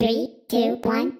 Three, two, one.